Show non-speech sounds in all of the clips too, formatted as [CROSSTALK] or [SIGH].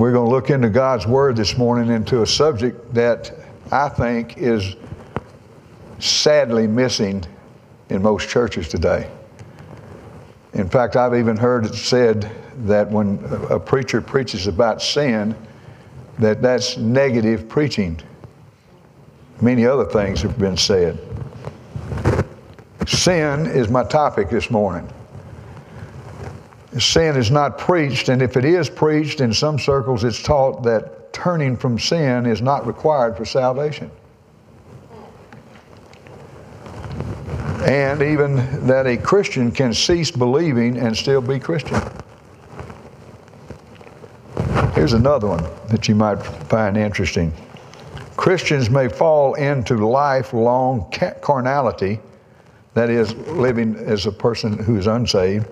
We're going to look into God's Word this morning into a subject that I think is sadly missing in most churches today. In fact, I've even heard it said that when a preacher preaches about sin, that that's negative preaching. Many other things have been said. Sin is my topic this morning. Sin is not preached, and if it is preached, in some circles it's taught that turning from sin is not required for salvation. And even that a Christian can cease believing and still be Christian. Here's another one that you might find interesting. Christians may fall into lifelong carnality, that is, living as a person who is unsaved.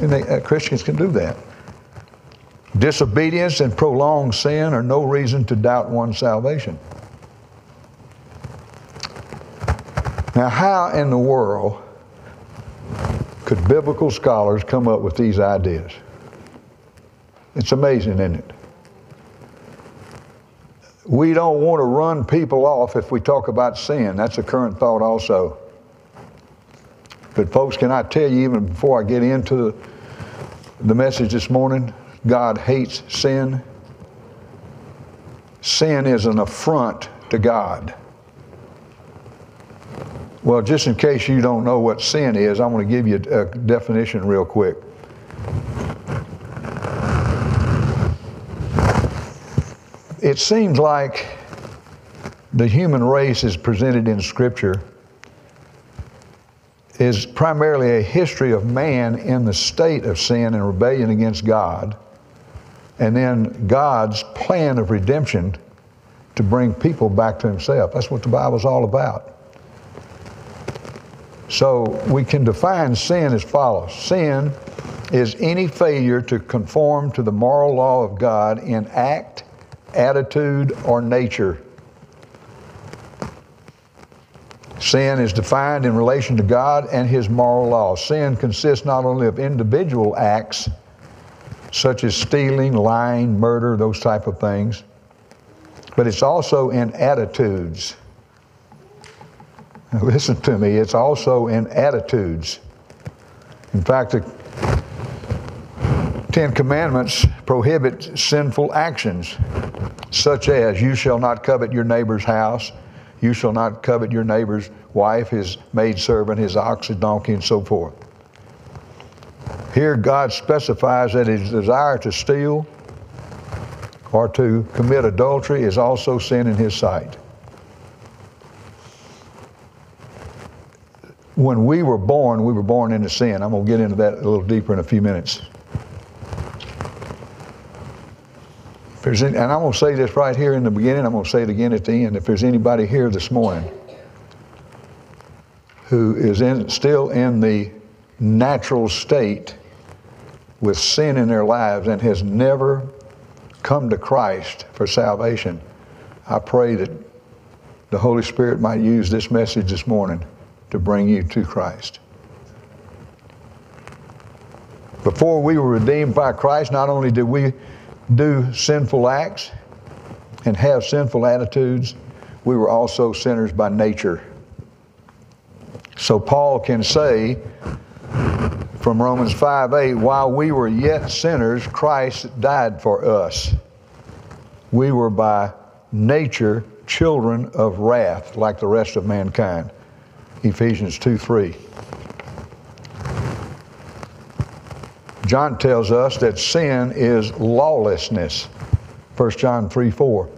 And they, uh, Christians can do that. Disobedience and prolonged sin are no reason to doubt one's salvation. Now, how in the world could biblical scholars come up with these ideas? It's amazing, isn't it? We don't want to run people off if we talk about sin. That's a current thought also. But, folks, can I tell you, even before I get into the message this morning, God hates sin. Sin is an affront to God. Well, just in case you don't know what sin is, I'm going to give you a definition real quick. It seems like the human race is presented in Scripture is primarily a history of man in the state of sin and rebellion against God, and then God's plan of redemption to bring people back to Himself. That's what the Bible's all about. So we can define sin as follows Sin is any failure to conform to the moral law of God in act, attitude, or nature. Sin is defined in relation to God and His moral law. Sin consists not only of individual acts, such as stealing, lying, murder, those type of things, but it's also in attitudes. Now [LAUGHS] listen to me, it's also in attitudes. In fact, the Ten Commandments prohibit sinful actions, such as you shall not covet your neighbor's house, you shall not covet your neighbor's wife, his maidservant, his ox, his donkey, and so forth. Here, God specifies that his desire to steal or to commit adultery is also sin in his sight. When we were born, we were born into sin. I'm going to get into that a little deeper in a few minutes. Any, and I'm going to say this right here in the beginning, I'm going to say it again at the end. If there's anybody here this morning who is in, still in the natural state with sin in their lives and has never come to Christ for salvation, I pray that the Holy Spirit might use this message this morning to bring you to Christ. Before we were redeemed by Christ, not only did we do sinful acts and have sinful attitudes, we were also sinners by nature. So Paul can say from Romans 5 8, while we were yet sinners, Christ died for us. We were by nature children of wrath, like the rest of mankind. Ephesians 2 3. John tells us that sin is lawlessness. 1 John 3 4.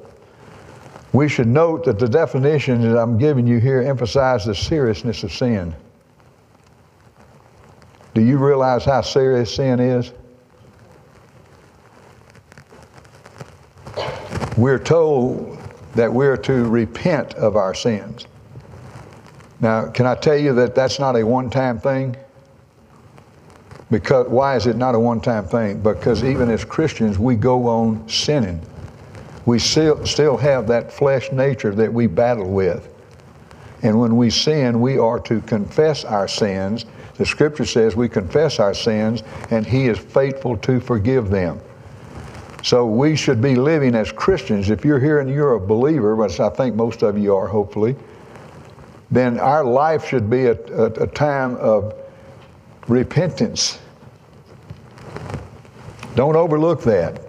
We should note that the definition that I'm giving you here emphasizes the seriousness of sin. Do you realize how serious sin is? We're told that we're to repent of our sins. Now, can I tell you that that's not a one time thing? Because why is it not a one-time thing? Because even as Christians, we go on sinning. We still still have that flesh nature that we battle with. And when we sin, we are to confess our sins. The scripture says we confess our sins and he is faithful to forgive them. So we should be living as Christians. If you're here and you're a believer, which I think most of you are, hopefully, then our life should be a, a, a time of repentance. Don't overlook that.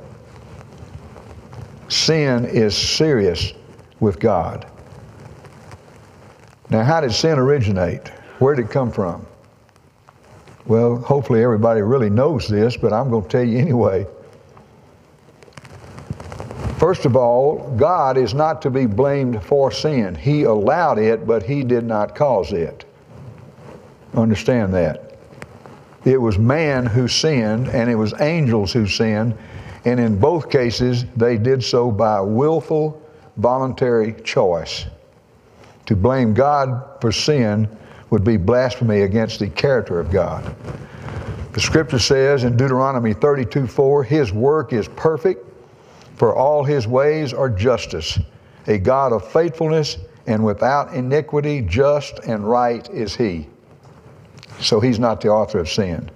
Sin is serious with God. Now, how did sin originate? Where did it come from? Well, hopefully everybody really knows this, but I'm going to tell you anyway. First of all, God is not to be blamed for sin. He allowed it, but He did not cause it. Understand that. It was man who sinned, and it was angels who sinned, and in both cases, they did so by willful, voluntary choice. To blame God for sin would be blasphemy against the character of God. The scripture says in Deuteronomy 32 4, His work is perfect for all his ways are justice, a God of faithfulness, and without iniquity, just and right is he. So he's not the author of sin.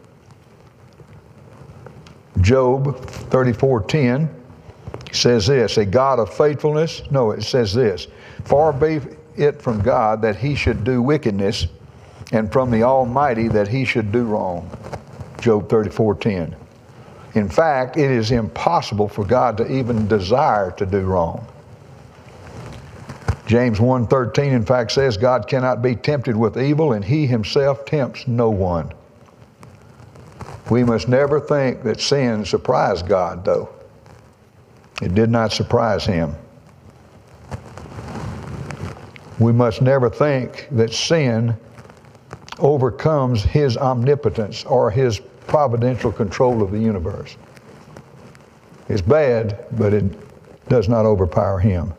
Job 34:10 says this, a God of faithfulness. No, it says this, far be it from God that he should do wickedness, and from the Almighty that he should do wrong. Job 34:10. In fact, it is impossible for God to even desire to do wrong. James 1:13 in fact says God cannot be tempted with evil and he himself tempts no one. We must never think that sin surprised God though. It did not surprise him. We must never think that sin overcomes his omnipotence or his providential control of the universe. It's bad, but it does not overpower him.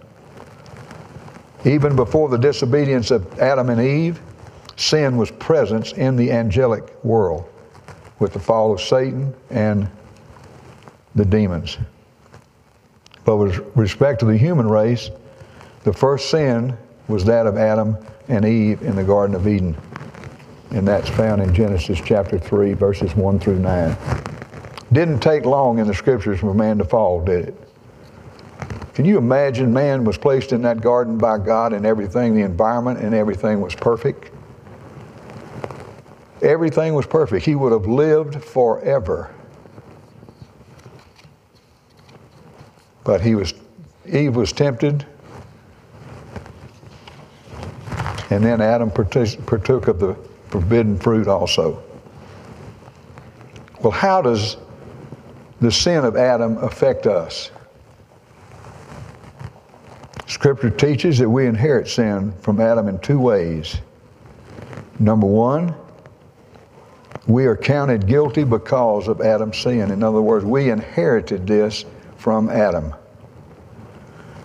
Even before the disobedience of Adam and Eve, sin was present in the angelic world with the fall of Satan and the demons. But with respect to the human race, the first sin was that of Adam and Eve in the Garden of Eden and that's found in Genesis chapter 3, verses 1 through 9. Didn't take long in the scriptures for man to fall, did it? Can you imagine man was placed in that garden by God and everything, the environment and everything was perfect? Everything was perfect. He would have lived forever. But he was Eve was tempted. And then Adam partook of the forbidden fruit also. Well, how does the sin of Adam affect us? Scripture teaches that we inherit sin from Adam in two ways. Number one, we are counted guilty because of Adam's sin. In other words, we inherited this from Adam.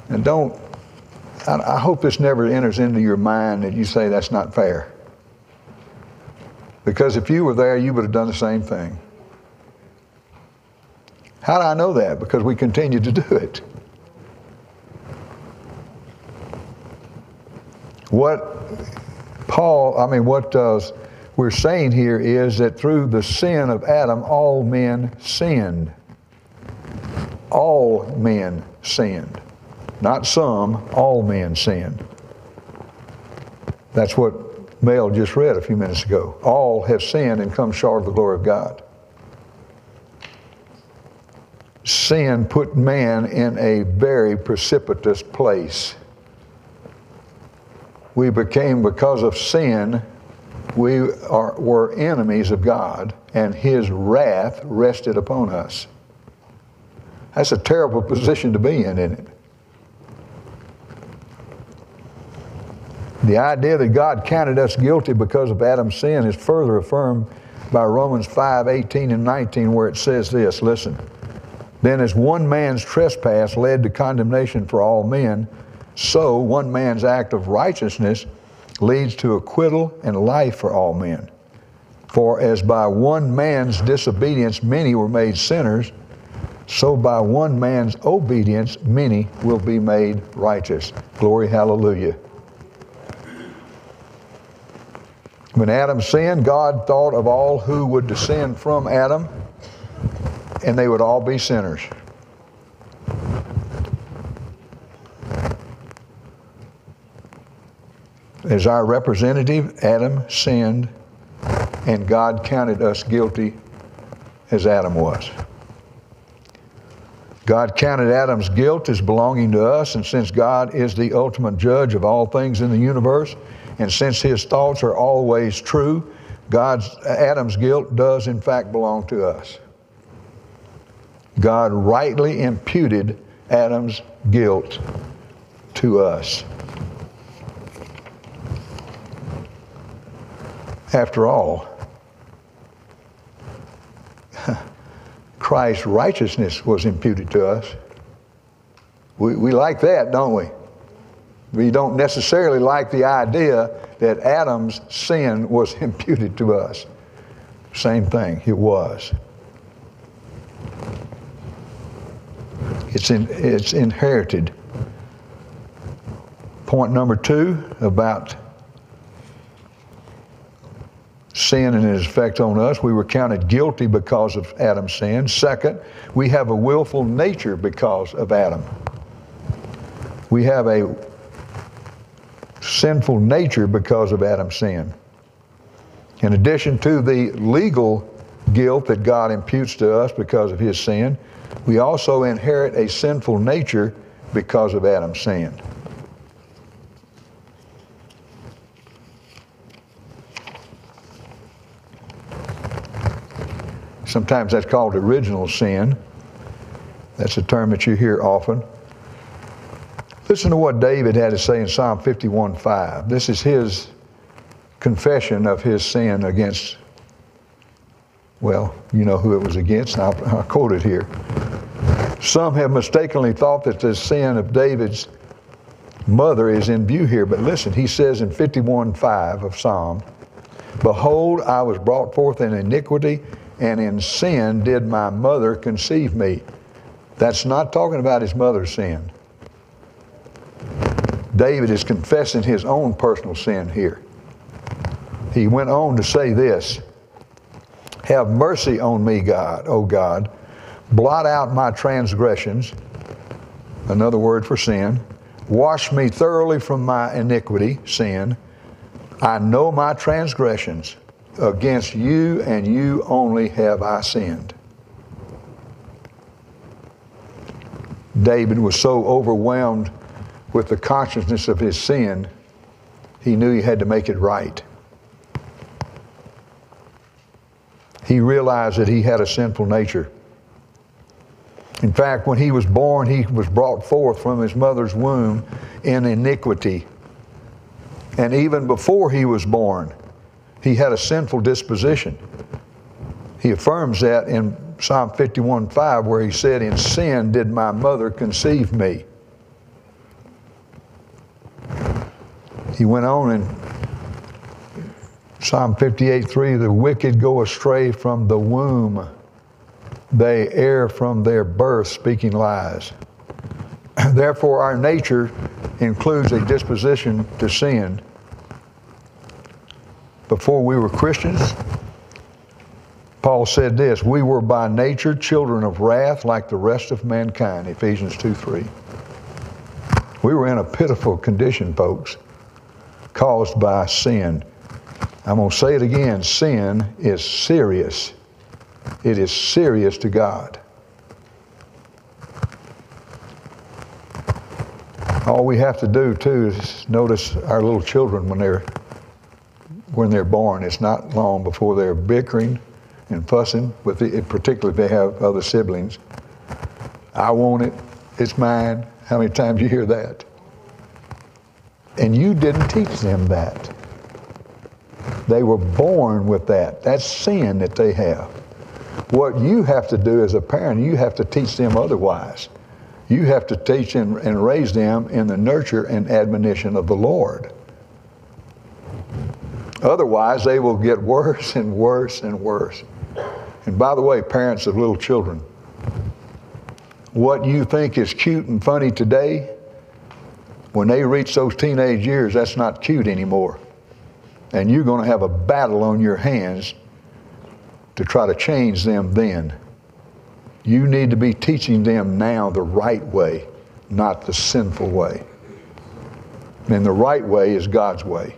And don't, I hope this never enters into your mind that you say that's not fair. Because if you were there, you would have done the same thing. How do I know that? Because we continue to do it. What Paul, I mean, what uh, we're saying here is that through the sin of Adam, all men sinned. All men sinned. Not some, all men sinned. That's what Mel just read a few minutes ago. All have sinned and come short of the glory of God. Sin put man in a very precipitous place. We became, because of sin, we are, were enemies of God, and His wrath rested upon us. That's a terrible position to be in, isn't it? The idea that God counted us guilty because of Adam's sin is further affirmed by Romans 5 18 and 19, where it says this listen, then as one man's trespass led to condemnation for all men, so one man's act of righteousness leads to acquittal and life for all men. For as by one man's disobedience many were made sinners, so by one man's obedience many will be made righteous. Glory, hallelujah. When Adam sinned, God thought of all who would descend from Adam, and they would all be sinners. As our representative, Adam sinned, and God counted us guilty as Adam was. God counted Adam's guilt as belonging to us, and since God is the ultimate judge of all things in the universe, and since his thoughts are always true, God's Adam's guilt does in fact belong to us. God rightly imputed Adam's guilt to us. After all, Christ's righteousness was imputed to us. We, we like that, don't we? We don't necessarily like the idea that Adam's sin was [LAUGHS] imputed to us. Same thing, it was. It's, in, it's inherited. Point number two about sin and its effect on us. We were counted guilty because of Adam's sin. Second, we have a willful nature because of Adam. We have a sinful nature because of Adam's sin. In addition to the legal guilt that God imputes to us because of his sin, we also inherit a sinful nature because of Adam's sin. Sometimes that's called original sin. That's a term that you hear often. Listen to what David had to say in Psalm 51:5. This is his confession of his sin against, well, you know who it was against, I'll, I'll quote it here. Some have mistakenly thought that the sin of David's mother is in view here, but listen, he says in 51:5 of Psalm, Behold, I was brought forth in iniquity, and in sin did my mother conceive me. That's not talking about his mother's sin. David is confessing his own personal sin here. He went on to say this Have mercy on me, God, O God. Blot out my transgressions, another word for sin. Wash me thoroughly from my iniquity, sin. I know my transgressions. Against you and you only have I sinned. David was so overwhelmed with the consciousness of his sin, he knew he had to make it right. He realized that he had a sinful nature. In fact, when he was born, he was brought forth from his mother's womb in iniquity. And even before he was born, he had a sinful disposition. He affirms that in Psalm 51 5, where he said, In sin did my mother conceive me. He went on in Psalm 58 3, the wicked go astray from the womb. They err from their birth, speaking lies. [CLEARS THROAT] Therefore, our nature includes a disposition to sin before we were Christians, Paul said this We were by nature children of wrath like the rest of mankind, Ephesians 2 3. We were in a pitiful condition, folks, caused by sin. I'm going to say it again sin is serious. It is serious to God. All we have to do, too, is notice our little children when they're when they're born. It's not long before they're bickering and fussing, with the, particularly if they have other siblings. I want it. It's mine. How many times you hear that? And you didn't teach them that. They were born with that. That's sin that they have. What you have to do as a parent, you have to teach them otherwise. You have to teach and, and raise them in the nurture and admonition of the Lord. Otherwise, they will get worse and worse and worse. And by the way, parents of little children, what you think is cute and funny today, when they reach those teenage years, that's not cute anymore. And you're going to have a battle on your hands to try to change them then. You need to be teaching them now the right way, not the sinful way. And the right way is God's way.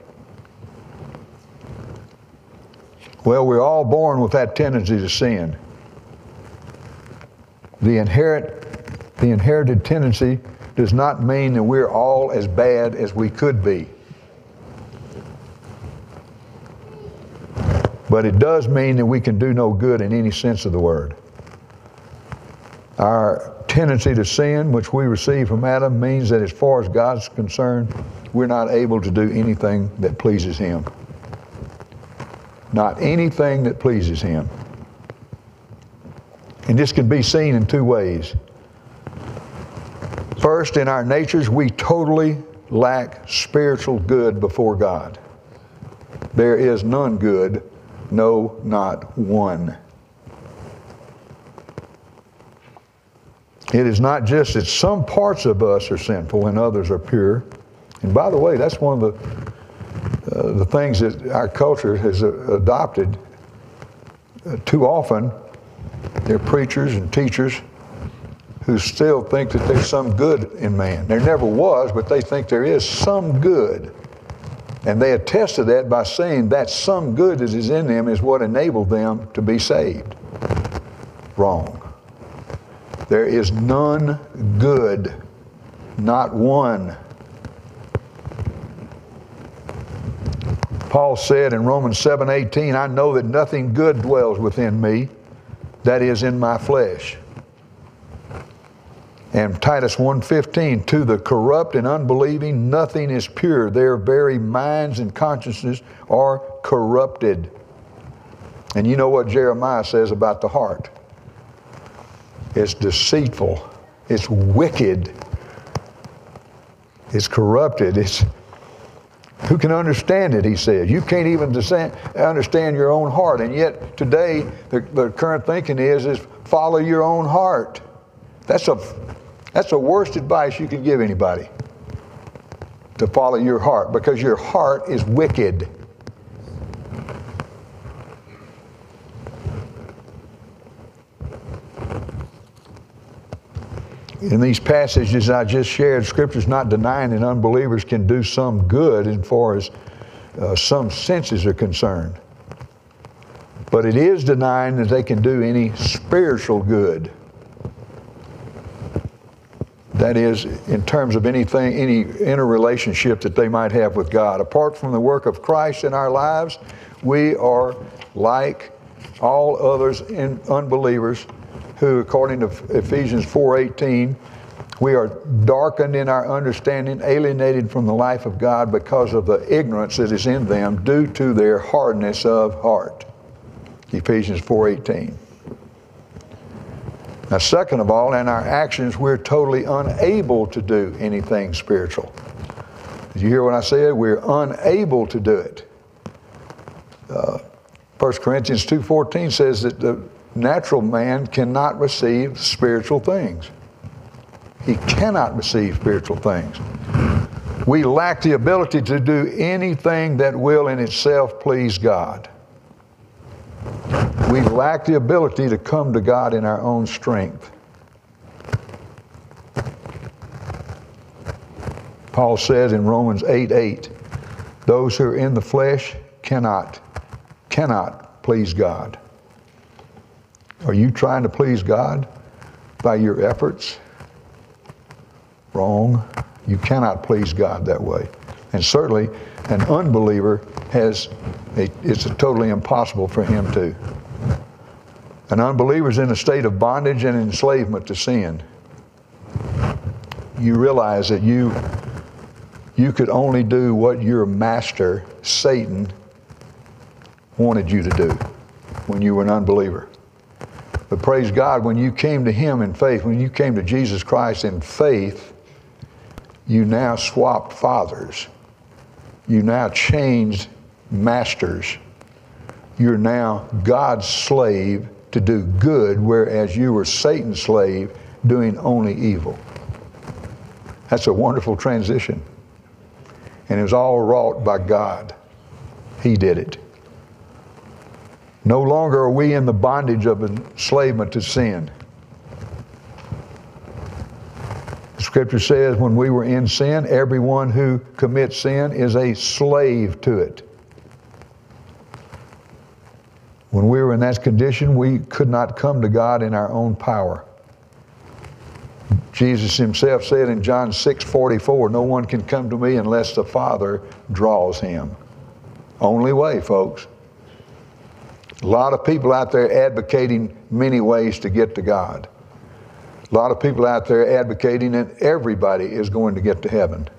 Well, we're all born with that tendency to sin. The, inherit, the inherited tendency does not mean that we're all as bad as we could be. But it does mean that we can do no good in any sense of the word. Our tendency to sin, which we receive from Adam, means that as far as God's concerned, we're not able to do anything that pleases Him. Not anything that pleases Him. And this can be seen in two ways. First, in our natures, we totally lack spiritual good before God. There is none good, no, not one. It is not just that some parts of us are sinful and others are pure. And by the way, that's one of the, uh, the things that our culture has uh, adopted. Uh, too often, there are preachers and teachers who still think that there's some good in man. There never was, but they think there is some good. And they attest to that by saying that some good that is in them is what enabled them to be saved. Wrong. There is none good, not one. Paul said in Romans 7:18, I know that nothing good dwells within me, that is in my flesh. And Titus 1:15, to the corrupt and unbelieving nothing is pure, their very minds and consciences are corrupted. And you know what Jeremiah says about the heart? It's deceitful. It's wicked. It's corrupted. It's who can understand it, he says. You can't even understand your own heart. And yet today, the, the current thinking is, is follow your own heart. That's a that's the worst advice you can give anybody. To follow your heart, because your heart is wicked. In these passages I just shared, Scripture's not denying that unbelievers can do some good as far as uh, some senses are concerned. But it is denying that they can do any spiritual good. That is, in terms of anything, any interrelationship that they might have with God. Apart from the work of Christ in our lives, we are like all others in unbelievers who, according to Ephesians 4:18, we are darkened in our understanding, alienated from the life of God because of the ignorance that is in them due to their hardness of heart. Ephesians 4:18. Now, second of all, in our actions, we're totally unable to do anything spiritual. Did you hear what I said? We're unable to do it. Uh, 1 Corinthians 2.14 says that the natural man cannot receive spiritual things. He cannot receive spiritual things. We lack the ability to do anything that will in itself please God. We lack the ability to come to God in our own strength. Paul says in Romans 8 8, those who are in the flesh cannot, cannot please God. Are you trying to please God by your efforts? Wrong. You cannot please God that way. And certainly, an unbeliever has, a, it's totally impossible for him to. An unbeliever is in a state of bondage and enslavement to sin. You realize that you, you could only do what your master, Satan, wanted you to do when you were an unbeliever. But praise God, when you came to Him in faith, when you came to Jesus Christ in faith, you now swapped fathers. You now changed masters. You're now God's slave to do good, whereas you were Satan's slave doing only evil. That's a wonderful transition. And it was all wrought by God. He did it. No longer are we in the bondage of enslavement to sin. The scripture says when we were in sin, everyone who commits sin is a slave to it. When we were in that condition, we could not come to God in our own power. Jesus himself said in John 6 44, No one can come to me unless the Father draws him. Only way, folks. A lot of people out there advocating many ways to get to God. A lot of people out there advocating that everybody is going to get to heaven.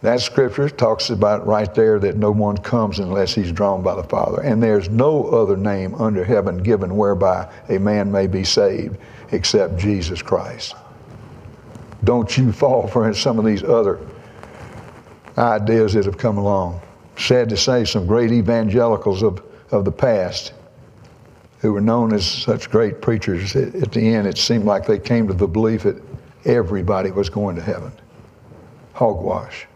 That scripture talks about right there that no one comes unless he's drawn by the Father. And there's no other name under heaven given whereby a man may be saved except Jesus Christ. Don't you fall for some of these other ideas that have come along. Sad to say, some great evangelicals of, of the past who were known as such great preachers, at the end it seemed like they came to the belief that everybody was going to heaven. Hogwash.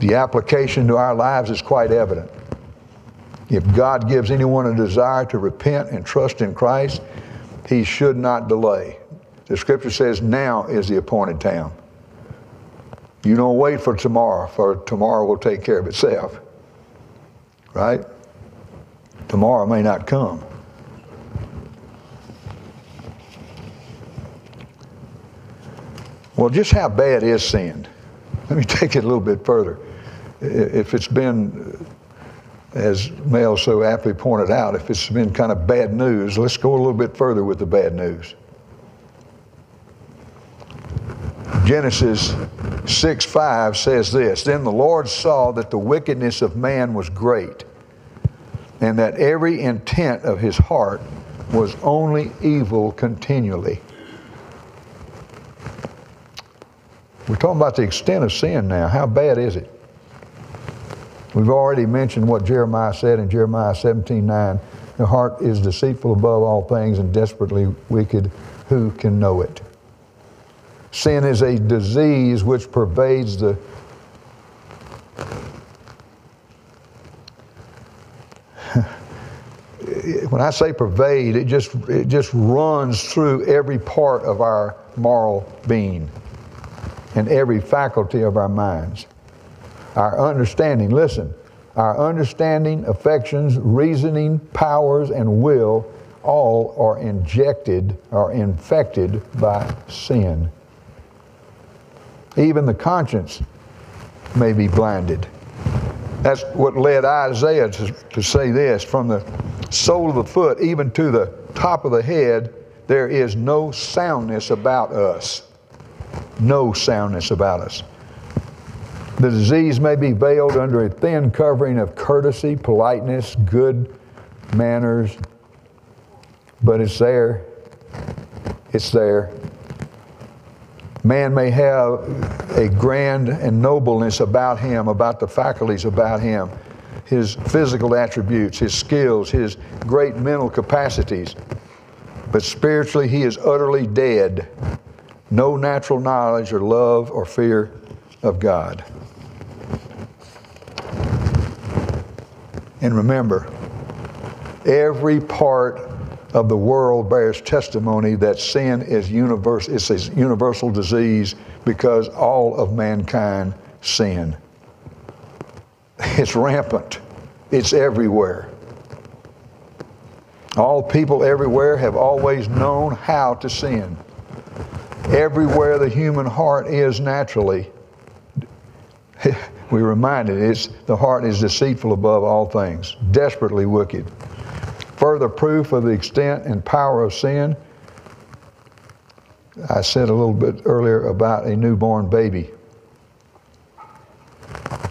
The application to our lives is quite evident. If God gives anyone a desire to repent and trust in Christ, he should not delay. The scripture says now is the appointed time. You don't wait for tomorrow, for tomorrow will take care of itself. Right? Tomorrow may not come. Well, just how bad is sin? Let me [LAUGHS] take it a little bit further. If it's been, as Mel so aptly pointed out, if it's been kind of bad news, let's go a little bit further with the bad news. Genesis 6 5 says this Then the Lord saw that the wickedness of man was great, and that every intent of his heart was only evil continually. We're talking about the extent of sin now. How bad is it? We've already mentioned what Jeremiah said in Jeremiah 17 9. The heart is deceitful above all things and desperately wicked. Who can know it? Sin is a disease which pervades the [LAUGHS] when I say pervade, it just it just runs through every part of our moral being and every faculty of our minds. Our understanding, listen, our understanding, affections, reasoning, powers, and will all are injected or infected by sin. Even the conscience may be blinded. That's what led Isaiah to, to say this from the sole of the foot even to the top of the head, there is no soundness about us. No soundness about us. The disease may be veiled under a thin covering of courtesy, politeness, good manners, but it's there. It's there. Man may have a grand and nobleness about him, about the faculties about him, his physical attributes, his skills, his great mental capacities. But spiritually, he is utterly dead. No natural knowledge or love or fear of God. And remember, every part of the world bears testimony that sin is universal, it's a universal disease because all of mankind sin. It's rampant. It's everywhere. All people everywhere have always known how to sin. Everywhere the human heart is naturally, [LAUGHS] we reminded it's the heart is deceitful above all things, desperately wicked. Further proof of the extent and power of sin, I said a little bit earlier about a newborn baby.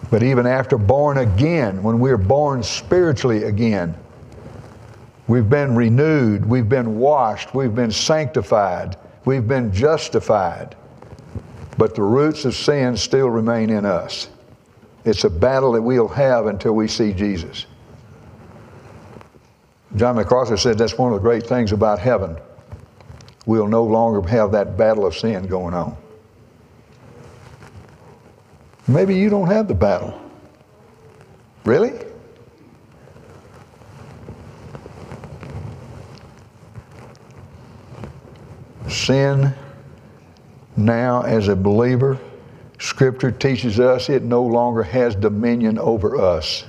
But even after born again, when we're born spiritually again, we've been renewed, we've been washed, we've been sanctified, we've been justified. But the roots of sin still remain in us. It's a battle that we'll have until we see Jesus. John MacArthur said that's one of the great things about heaven. We'll no longer have that battle of sin going on. Maybe you don't have the battle. Really? Sin now, as a believer, Scripture teaches us it no longer has dominion over us.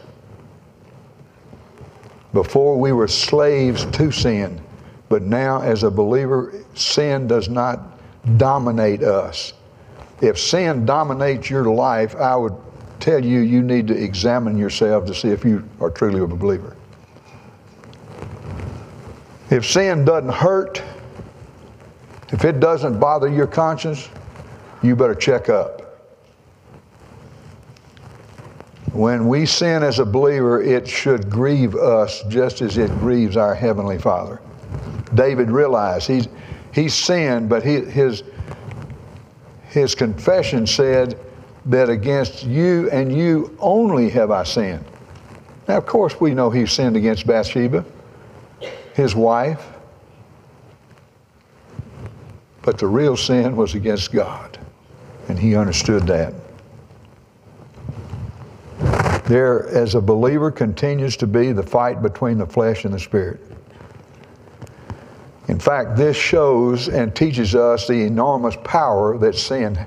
Before we were slaves to sin, but now as a believer, sin does not dominate us. If sin dominates your life, I would tell you you need to examine yourself to see if you are truly a believer. If sin doesn't hurt, if it doesn't bother your conscience, you better check up. When we sin as a believer, it should grieve us just as it grieves our Heavenly Father. David realized he's, he sinned, but he, his, his confession said that against you and you only have I sinned. Now, of course, we know he sinned against Bathsheba his wife. But the real sin was against God, and he understood that. There, as a believer, continues to be the fight between the flesh and the spirit. In fact, this shows and teaches us the enormous power that sin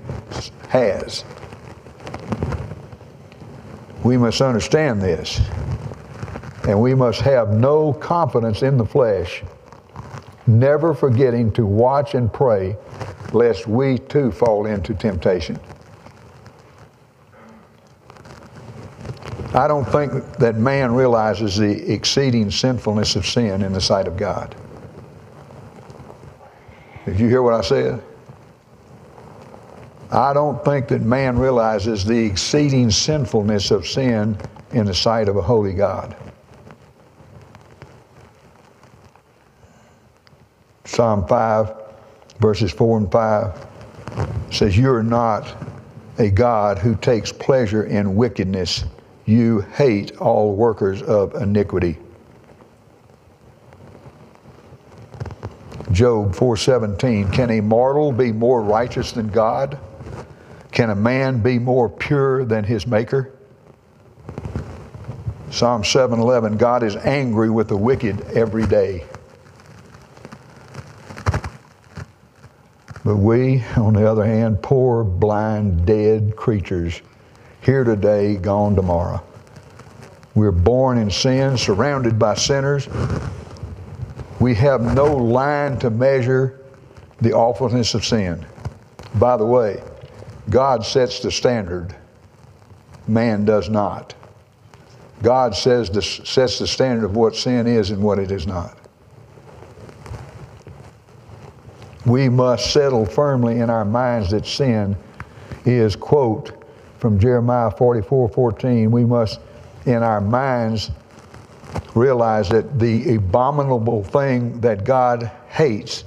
has. We must understand this. And we must have no confidence in the flesh, never forgetting to watch and pray lest we too fall into temptation. I don't think that man realizes the exceeding sinfulness of sin in the sight of God. Did you hear what I said? I don't think that man realizes the exceeding sinfulness of sin in the sight of a holy God. Psalm 5, verses 4 and 5 says, You're not a God who takes pleasure in wickedness. You hate all workers of iniquity. Job 4:17 Can a mortal be more righteous than God? Can a man be more pure than his maker? Psalm 7:11 God is angry with the wicked every day. But we, on the other hand, poor, blind, dead creatures, here today, gone tomorrow. We're born in sin, surrounded by sinners. We have no line to measure the awfulness of sin. By the way, God sets the standard, man does not. God says this, sets the standard of what sin is and what it is not. we must settle firmly in our minds that sin is, quote, from Jeremiah 44 14, we must in our minds realize that the abominable thing that God hates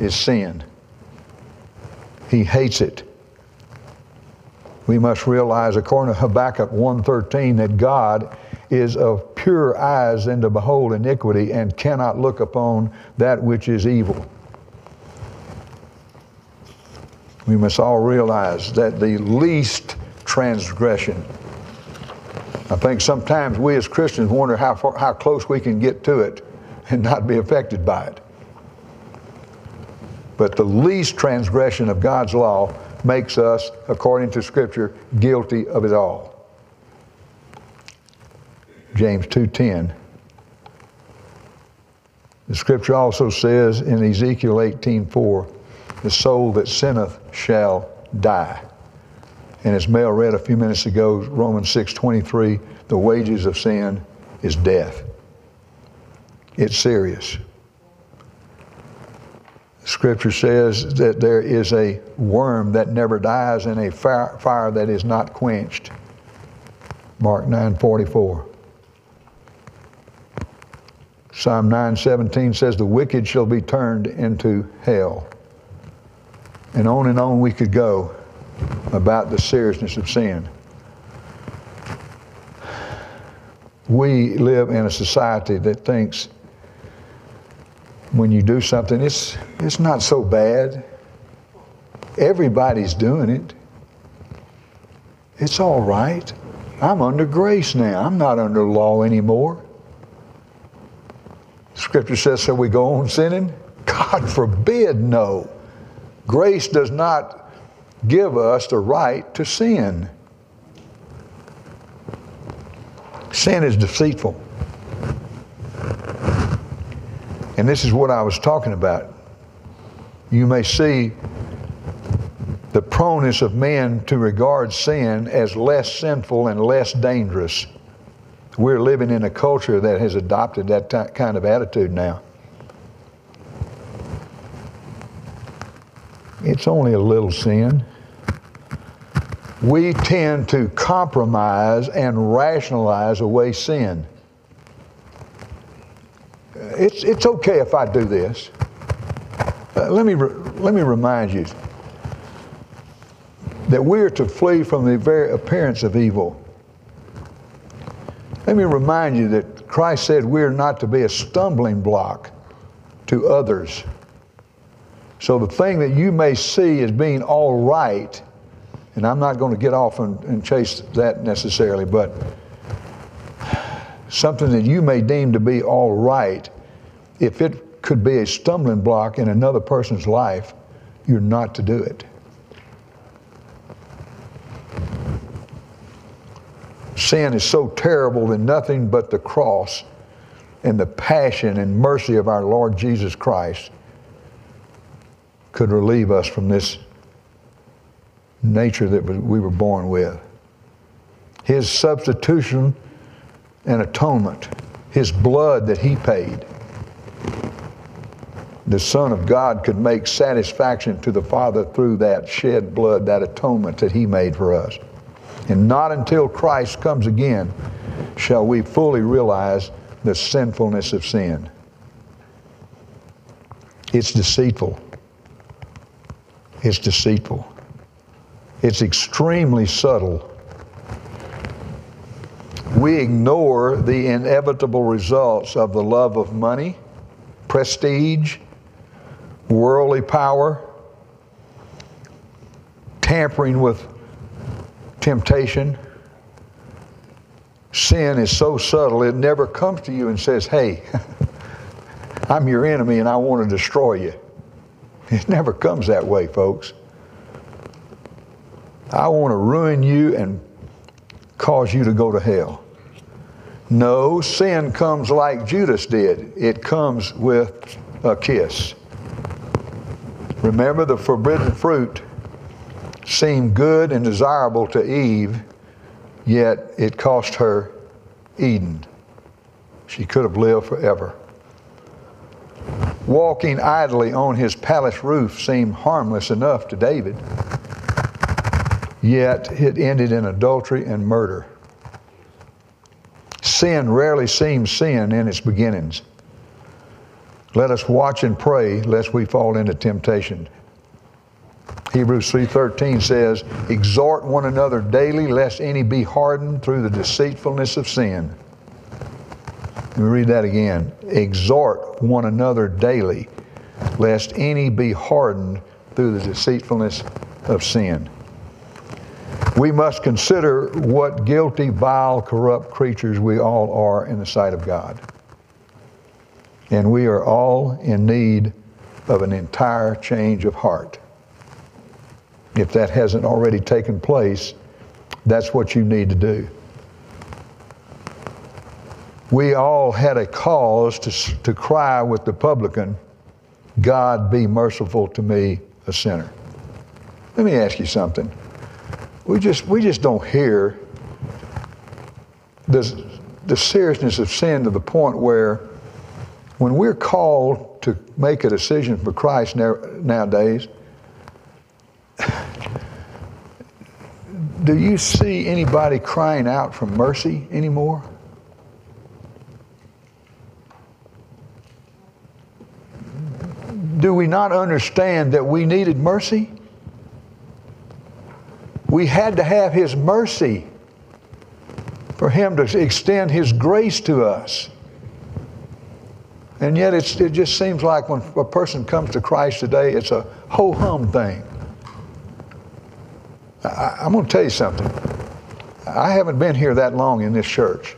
is sin. He hates it. We must realize, according to Habakkuk 1.13, that God is of pure eyes and to behold iniquity and cannot look upon that which is evil. we must all realize that the least transgression, I think sometimes we as Christians wonder how, far, how close we can get to it and not be affected by it. But the least transgression of God's law makes us, according to Scripture, guilty of it all. James 2:10. The Scripture also says in Ezekiel 18:4, the soul that sinneth shall die. And as Mel read a few minutes ago, Romans 6:23, the wages of sin is death. It's serious. Scripture says that there is a worm that never dies and a fire, fire that is not quenched. Mark 9:44. Psalm 9:17 says the wicked shall be turned into hell. And on and on we could go about the seriousness of sin. We live in a society that thinks when you do something, it's, it's not so bad. Everybody's doing it. It's all right. I'm under grace now. I'm not under law anymore. Scripture says, so we go on sinning? [LAUGHS] God forbid, no. Grace does not give us the right to sin. Sin is deceitful. And this is what I was talking about. You may see the proneness of men to regard sin as less sinful and less dangerous. We're living in a culture that has adopted that t- kind of attitude now. It's only a little sin. We tend to compromise and rationalize away sin. It's, it's okay if I do this. Uh, let, me re- let me remind you that we are to flee from the very appearance of evil. Let me remind you that Christ said we're not to be a stumbling block to others. So the thing that you may see as being all right, and I'm not going to get off and, and chase that necessarily, but something that you may deem to be all right, if it could be a stumbling block in another person's life, you're not to do it. Sin is so terrible that nothing but the cross and the passion and mercy of our Lord Jesus Christ could relieve us from this nature that we were born with. His substitution and atonement, His blood that He paid. The Son of God could make satisfaction to the Father through that shed blood, that atonement that He made for us. And not until Christ comes again shall we fully realize the sinfulness of sin. It's deceitful. It's deceitful. It's extremely subtle. We ignore the inevitable results of the love of money, prestige, worldly power, tampering with temptation. Sin is so subtle, it never comes to you and says, Hey, [LAUGHS] I'm your enemy and I want to destroy you. [LAUGHS] It never comes that way, folks. I want to ruin you and cause you to go to hell. No, sin comes like Judas did. It comes with a kiss. Remember, the forbidden fruit seemed good and desirable to Eve, yet it cost her Eden. She could have lived forever. Walking idly on his palace roof seemed harmless enough to David, yet it ended in adultery and murder. Sin rarely seems sin in its beginnings. Let us watch and pray lest we fall into temptation. Hebrews 3:13 says, "Exhort one another daily lest any be hardened through the deceitfulness of sin." Let me read that again. Exhort one another daily lest any be hardened through the deceitfulness of sin. We must consider what guilty, vile, corrupt creatures we all are in the sight of God. And we are all in need of an entire change of heart. If that hasn't already taken place, that's what you need to do. We all had a cause to, to cry with the publican, God be merciful to me, a sinner. Let me ask you something. We just, we just don't hear the, the seriousness of sin to the point where when we're called to make a decision for Christ nowadays, [SIGHS] do you see anybody crying out for mercy anymore? Do we not understand that we needed mercy? We had to have His mercy for Him to extend His grace to us. And yet it just seems like when a person comes to Christ today, it's a ho hum thing. I, I'm going to tell you something. I haven't been here that long in this church.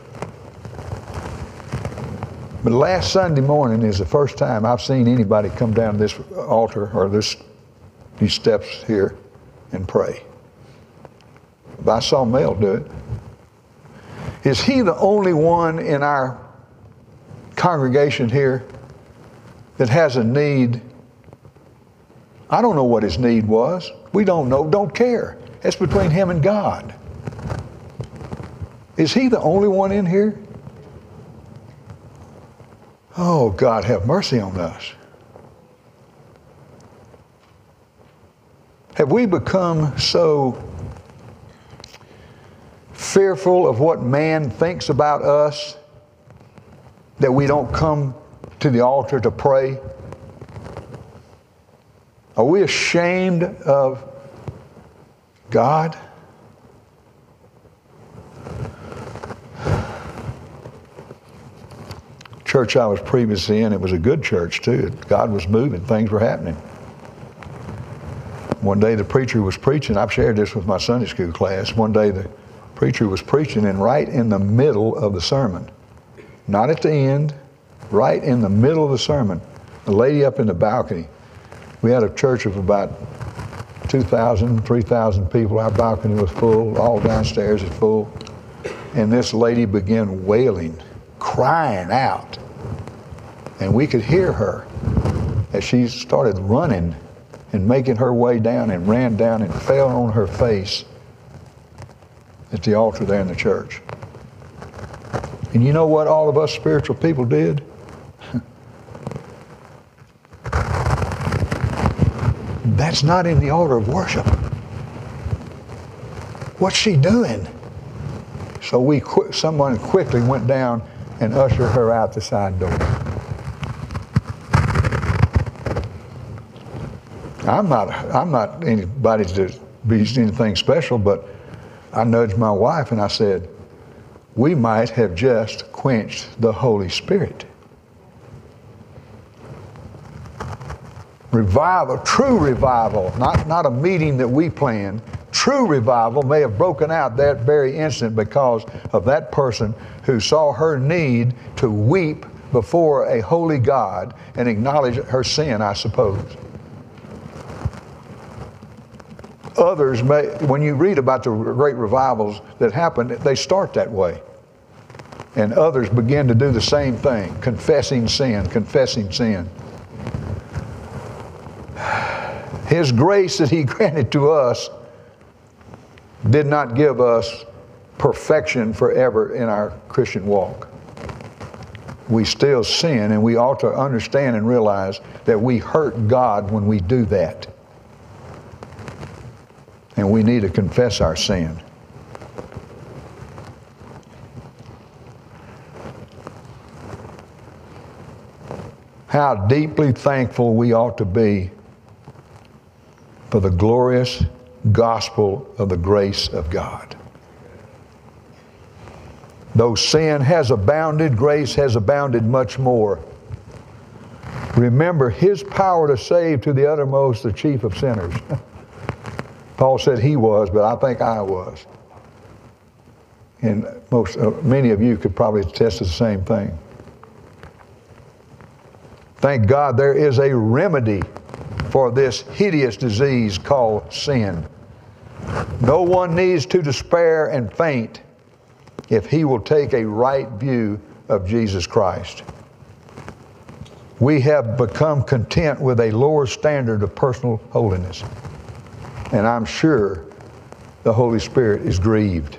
But last Sunday morning is the first time I've seen anybody come down this altar or this these steps here and pray. I saw Mel do it. Is he the only one in our congregation here that has a need, I don't know what his need was. We don't know, don't care. It's between him and God. Is he the only one in here? Oh, God, have mercy on us. Have we become so fearful of what man thinks about us that we don't come to the altar to pray? Are we ashamed of God? Church I was previously in, it was a good church too. God was moving, things were happening. One day the preacher was preaching. I've shared this with my Sunday school class. One day the preacher was preaching, and right in the middle of the sermon, not at the end, right in the middle of the sermon, a lady up in the balcony. We had a church of about 2,000, 3,000 people. Our balcony was full, all downstairs is full. And this lady began wailing, crying out. And we could hear her as she started running and making her way down and ran down and fell on her face at the altar there in the church. And you know what all of us spiritual people did? [LAUGHS] That's not in the order of worship. What's she doing? So we, someone quickly went down and ushered her out the side door. I'm not, I'm not anybody to be anything special, but I nudged my wife and I said, we might have just quenched the Holy Spirit. Revival, true revival, not, not a meeting that we planned, true revival may have broken out that very instant because of that person who saw her need to weep before a holy God and acknowledge her sin, I suppose. Others may, when you read about the great revivals that happened, they start that way. And others begin to do the same thing, confessing sin, confessing sin. His grace that He [LAUGHS] granted to us did not give us perfection forever in our Christian walk. We still sin, and we ought to understand and realize that we hurt God when we do that and we need to confess our sin. How deeply thankful we ought to be for the glorious gospel of the grace of God. Though sin has abounded, grace has abounded much more. Remember his power to save to the uttermost the chief of sinners. [LAUGHS] Paul said he was, but I think I was. And most, uh, many of you could probably attest to the same thing. Thank God there is a remedy for this hideous disease called sin. No one needs to despair and faint if he will take a right view of Jesus Christ. We have become content with a lower standard of personal holiness. And I'm sure the Holy Spirit is grieved.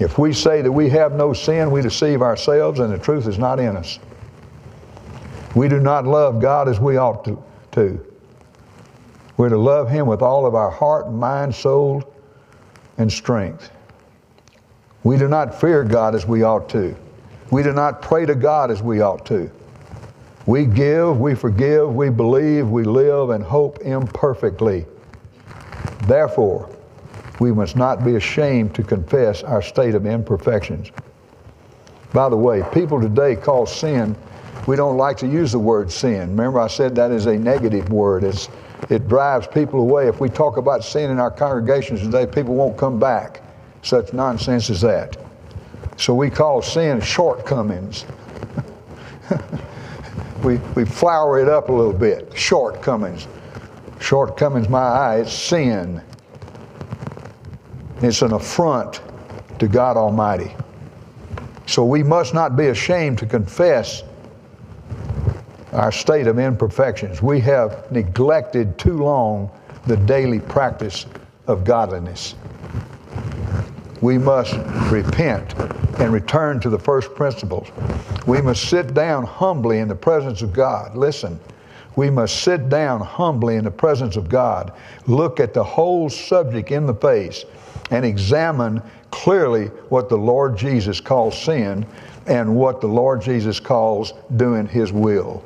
If we say that we have no sin, we deceive ourselves and the truth is not in us. We do not love God as we ought to. to. We're to love Him with all of our heart, mind, soul, and strength. We do not fear God as we ought to. We do not pray to God as we ought to. We give, we forgive, we believe, we live and hope imperfectly. Therefore, we must not be ashamed to confess our state of imperfections. By the way, people today call sin, we don't like to use the word sin. Remember, I said that is a negative word. It's, it drives people away. If we talk about sin in our congregations today, people won't come back. Such nonsense as that. So we call sin shortcomings. [LAUGHS] we, we flower it up a little bit. Shortcomings. Shortcomings, my eye, it's sin. It's an affront to God Almighty. So we must not be ashamed to confess our state of imperfections. We have neglected too long the daily practice of godliness. We must repent and return to the first principles. We must sit down humbly in the presence of God. Listen, we must sit down humbly in the presence of God, look at the whole subject in the face, and examine clearly what the Lord Jesus calls sin and what the Lord Jesus calls doing His will.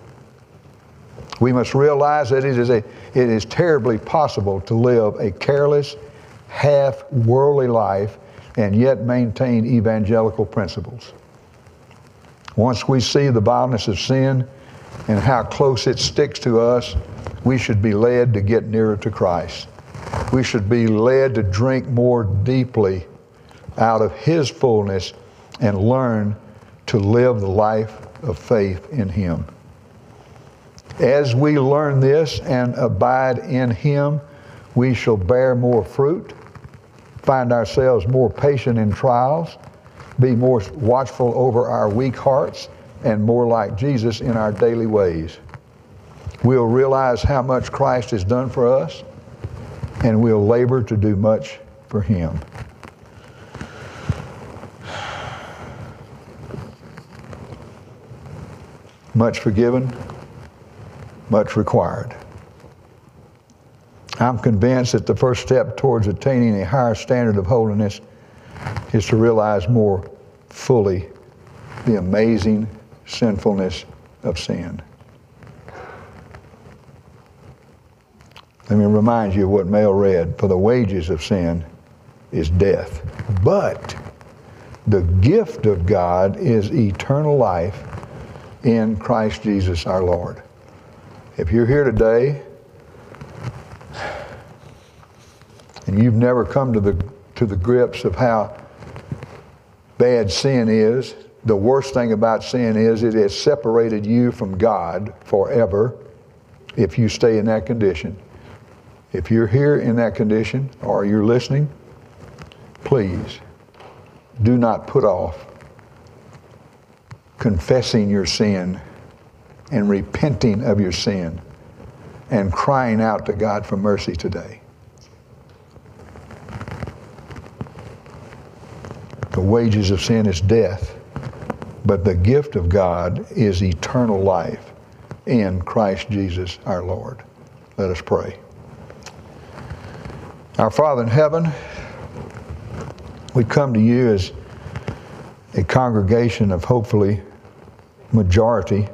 We must realize that it is, a, it is terribly possible to live a careless, half worldly life and yet maintain evangelical principles. Once we see the vileness of sin and how close it sticks to us, we should be led to get nearer to Christ. We should be led to drink more deeply out of His fullness and learn to live the life of faith in Him. As we learn this and abide in Him, we shall bear more fruit, find ourselves more patient in trials, be more watchful over our weak hearts, and more like Jesus in our daily ways. We'll realize how much Christ has done for us, and we'll labor to do much for Him. Much forgiven, much required. I'm convinced that the first step towards attaining a higher standard of holiness is to realize more fully the amazing sinfulness of sin. Let me remind you of what Mel read. For the wages of sin is death. But the gift of God is eternal life in Christ Jesus our Lord. If you're here today and you've never come to the, to the grips of how bad sin is, the worst thing about sin is it has separated you from God forever if you stay in that condition. If you're here in that condition or you're listening, please do not put off confessing your sin and repenting of your sin and crying out to God for mercy today. The wages of sin is death, but the gift of God is eternal life in Christ Jesus our Lord. Let us pray. Our Father in heaven, we come to you as a congregation of hopefully majority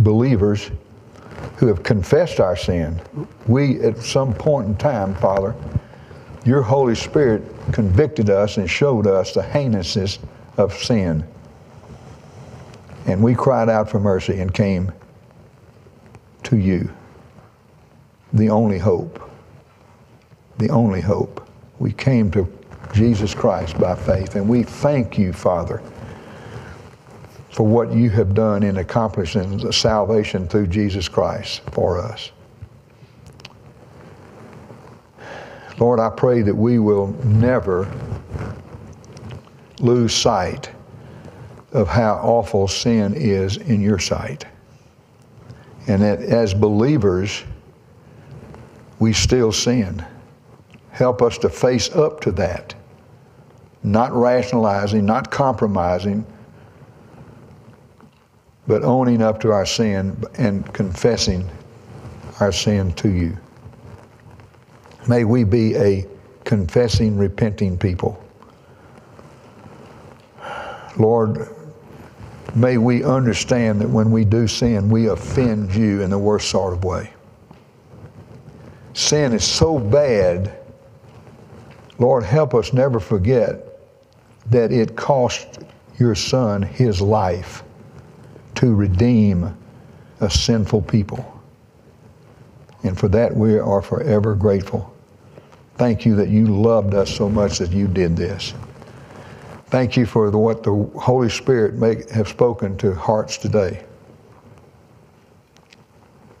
believers who have confessed our sin. We, at some point in time, Father, your Holy Spirit convicted us and showed us the heinousness of sin. And we cried out for mercy and came to you, the only hope. The only hope. We came to Jesus Christ by faith, and we thank you, Father for what you have done in accomplishing salvation through Jesus Christ for us. Lord, I pray that we will never lose sight of how awful sin is in your sight. And that as believers, we still sin. Help us to face up to that, not rationalizing, not compromising but owning up to our sin and confessing our sin to you. May we be a confessing, repenting people. Lord, may we understand that when we do sin, we offend you in the worst sort of way. Sin is so bad, Lord, help us never forget that it cost your son his life to redeem a sinful people. And for that, we are forever grateful. Thank you that you loved us so much that you did this. Thank you for the, what the Holy Spirit may have spoken to hearts today.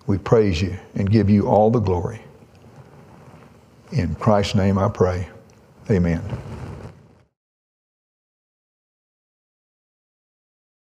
We praise you and give you all the glory. In Christ's name I pray. Amen.